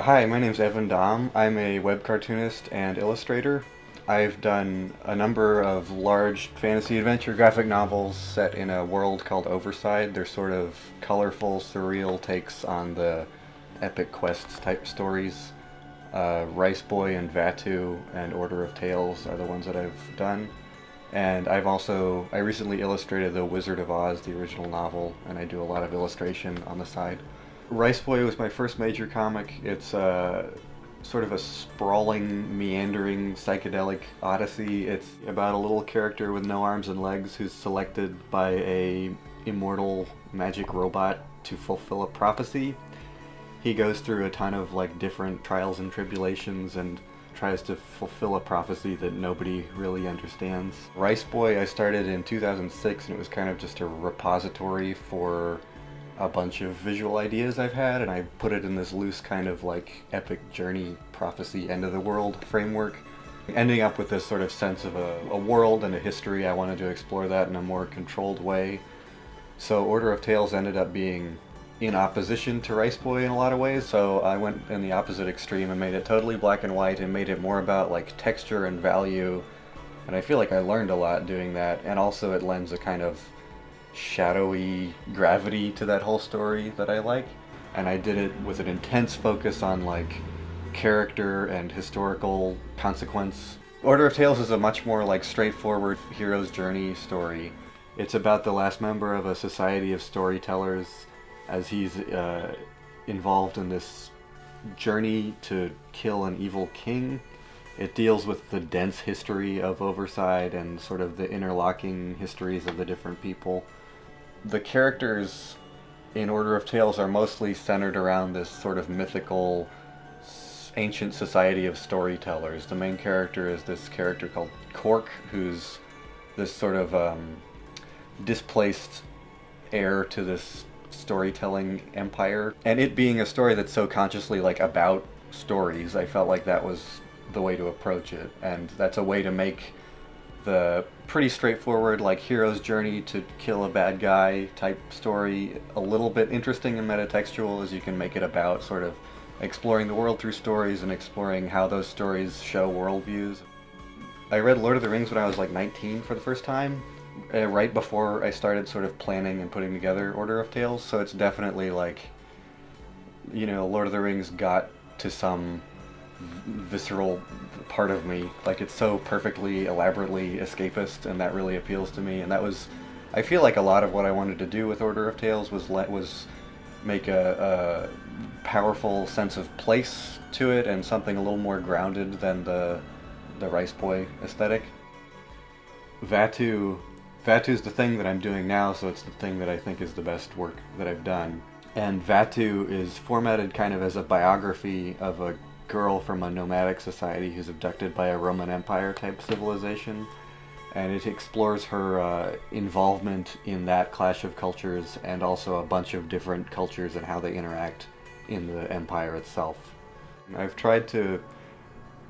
Hi, my name's Evan Dahm. I'm a web cartoonist and illustrator. I've done a number of large fantasy adventure graphic novels set in a world called Overside. They're sort of colorful, surreal takes on the epic quests type stories. Uh, Rice Boy and Vattu and Order of Tales are the ones that I've done. And I've also, I recently illustrated The Wizard of Oz, the original novel, and I do a lot of illustration on the side. Rice Boy was my first major comic. It's uh, sort of a sprawling, meandering, psychedelic odyssey. It's about a little character with no arms and legs who's selected by a immortal magic robot to fulfill a prophecy. He goes through a ton of like different trials and tribulations and tries to fulfill a prophecy that nobody really understands. Rice Boy I started in 2006 and it was kind of just a repository for a bunch of visual ideas I've had and I put it in this loose kind of like epic journey prophecy end of the world framework ending up with this sort of sense of a, a, world and a history. I wanted to explore that in a more controlled way. So Order of Tales ended up being in opposition to Rice Boy in a lot of ways so I went in the opposite extreme and made it totally black and white and made it more about like texture and value. And I feel like I learned a lot doing that and also it lends a kind of shadowy gravity to that whole story that I like. And I did it with an intense focus on like character and historical consequence. Order of Tales is a much more like straightforward hero's journey story. It's about the last member of a society of storytellers as he's uh, involved in this journey to kill an evil king. It deals with the dense history of Overside and sort of the interlocking histories of the different people the characters in Order of Tales are mostly centered around this sort of mythical ancient society of storytellers. The main character is this character called Cork, who's this sort of um, displaced heir to this storytelling empire. And it being a story that's so consciously like about stories, I felt like that was the way to approach it. And that's a way to make the pretty straightforward like hero's journey to kill a bad guy type story a little bit interesting and metatextual as you can make it about sort of exploring the world through stories and exploring how those stories show worldviews. I read Lord of the Rings when I was like 19 for the first time, uh, right before I started sort of planning and putting together Order of Tales, so it's definitely like, you know, Lord of the Rings got to some visceral part of me. Like it's so perfectly, elaborately escapist, and that really appeals to me. And that was, I feel like a lot of what I wanted to do with Order of Tales was let was make a, a powerful sense of place to it and something a little more grounded than the the Rice Boy aesthetic. Vattu, Vattu is the thing that I'm doing now, so it's the thing that I think is the best work that I've done. And Vattu is formatted kind of as a biography of a girl from a nomadic society who's abducted by a Roman Empire type civilization. And it explores her uh, involvement in that clash of cultures and also a bunch of different cultures and how they interact in the empire itself. I've tried to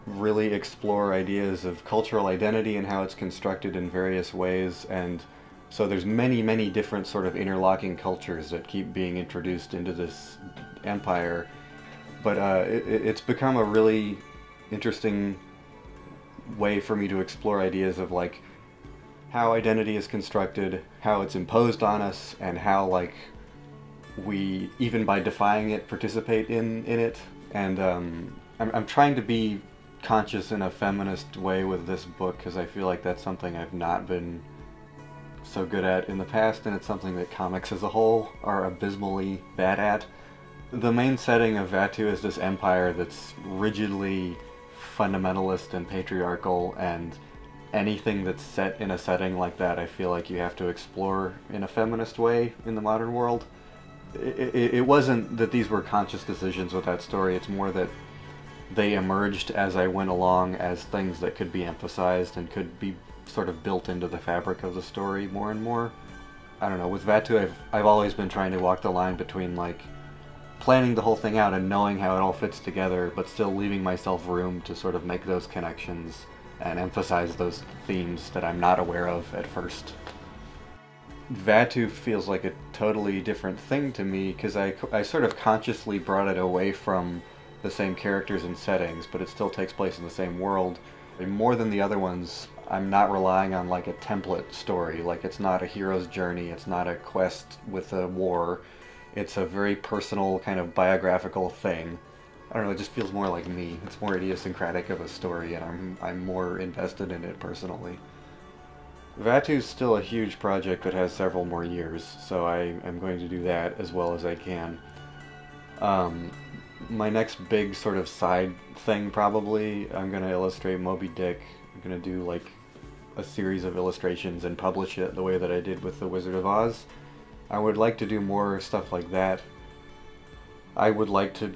really explore ideas of cultural identity and how it's constructed in various ways and so there's many many different sort of interlocking cultures that keep being introduced into this empire but uh, it, it's become a really interesting way for me to explore ideas of like how identity is constructed, how it's imposed on us, and how like we even by defying it participate in in it. And um, I'm I'm trying to be conscious in a feminist way with this book because I feel like that's something I've not been so good at in the past, and it's something that comics as a whole are abysmally bad at. The main setting of Vattu is this empire that's rigidly fundamentalist and patriarchal, and anything that's set in a setting like that, I feel like you have to explore in a feminist way in the modern world. It, it, it wasn't that these were conscious decisions with that story, it's more that they emerged as I went along as things that could be emphasized and could be sort of built into the fabric of the story more and more. I don't know, with Vattu I've, I've always been trying to walk the line between like planning the whole thing out and knowing how it all fits together, but still leaving myself room to sort of make those connections and emphasize those themes that I'm not aware of at first. Vattu feels like a totally different thing to me because I, I sort of consciously brought it away from the same characters and settings, but it still takes place in the same world. And more than the other ones, I'm not relying on like a template story. Like it's not a hero's journey, it's not a quest with a war. It's a very personal kind of biographical thing. I don't know, it just feels more like me. It's more idiosyncratic of a story and I'm I'm more invested in it personally. Vattu's still a huge project that has several more years, so I am going to do that as well as I can. Um, my next big sort of side thing probably, I'm going to illustrate Moby Dick. I'm going to do like a series of illustrations and publish it the way that I did with The Wizard of Oz. I would like to do more stuff like that. I would like to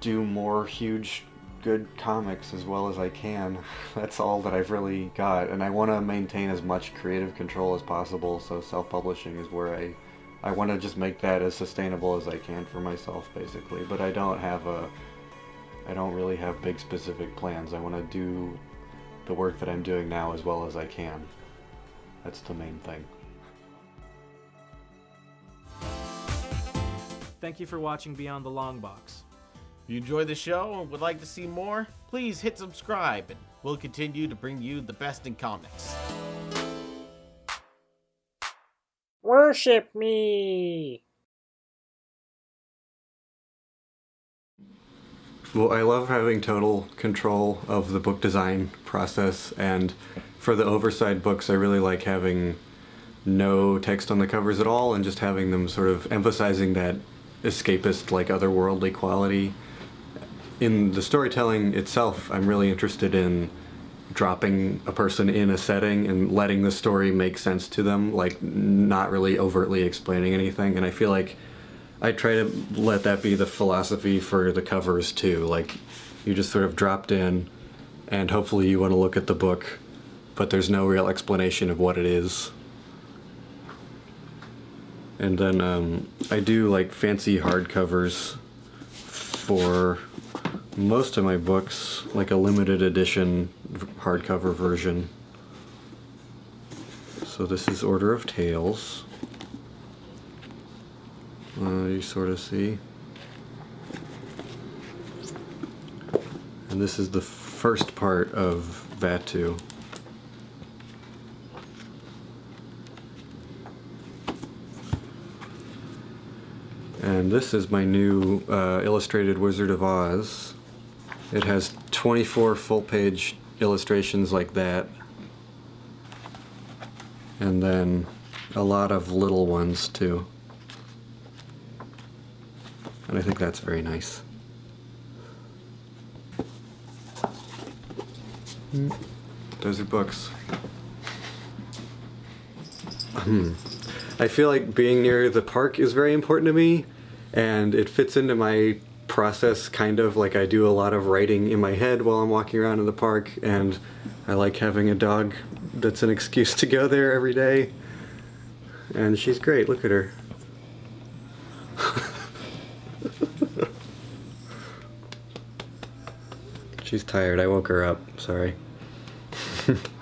do more huge good comics as well as I can. That's all that I've really got, and I want to maintain as much creative control as possible, so self-publishing is where I I want to just make that as sustainable as I can for myself, basically. But I don't have a, I don't really have big specific plans. I want to do the work that I'm doing now as well as I can. That's the main thing. Thank you for watching Beyond the Longbox. If you enjoyed the show and would like to see more, please hit subscribe and we'll continue to bring you the best in comics. Worship me! Well, I love having total control of the book design process, and for the overside books, I really like having no text on the covers at all and just having them sort of emphasizing that escapist, like otherworldly quality. In the storytelling itself, I'm really interested in dropping a person in a setting and letting the story make sense to them, like not really overtly explaining anything. And I feel like I try to let that be the philosophy for the covers too. Like you just sort of dropped in and hopefully you want to look at the book, but there's no real explanation of what it is. And then um, I do like fancy hardcovers for most of my books, like a limited edition hardcover version. So this is Order of Tales. Uh, you sort of see. And this is the first part of Vattu. And this is my new uh, illustrated Wizard of Oz. It has 24 full-page illustrations like that. And then a lot of little ones too. And I think that's very nice. Those are books. I feel like being near the park is very important to me, and it fits into my process kind of like I do a lot of writing in my head while I'm walking around in the park, and I like having a dog that's an excuse to go there every day. And she's great, look at her. she's tired, I woke her up, sorry.